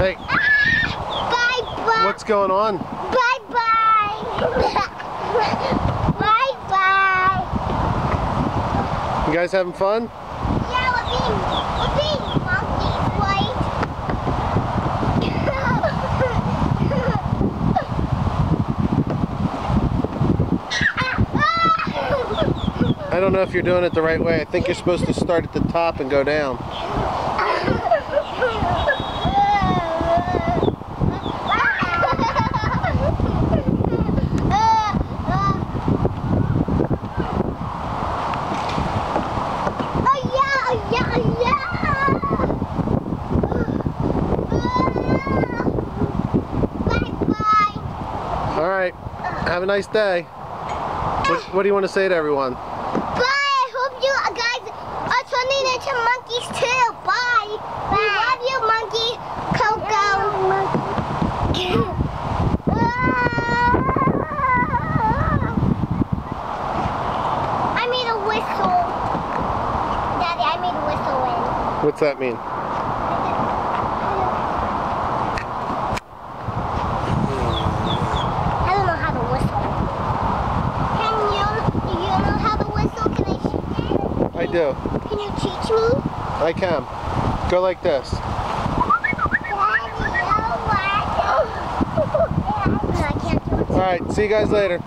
Hey, Bye bye. what's going on? Bye bye. bye bye. You guys having fun? Yeah, we're being, we're being monkeys, right? I don't know if you're doing it the right way. I think you're supposed to start at the top and go down. Oh yeah, oh yeah, oh yeah. Bye bye. All right. Have a nice day. What, what do you want to say to everyone? Bye. I hope you guys are turning into monkeys too. Bye. We love you, monkey. Coco. I made a whistle. Daddy, I made a whistle in. What's that mean? I don't know how to whistle. Can you, do you know how to whistle? Can I teach you? I do. Can you teach me? I can. Go like this. Oh I can't do it. All right. See you guys later.